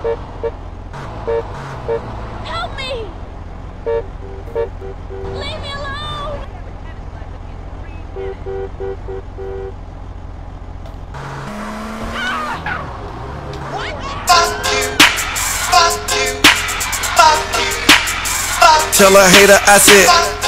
Help me! Leave me alone! Tell a hater I said.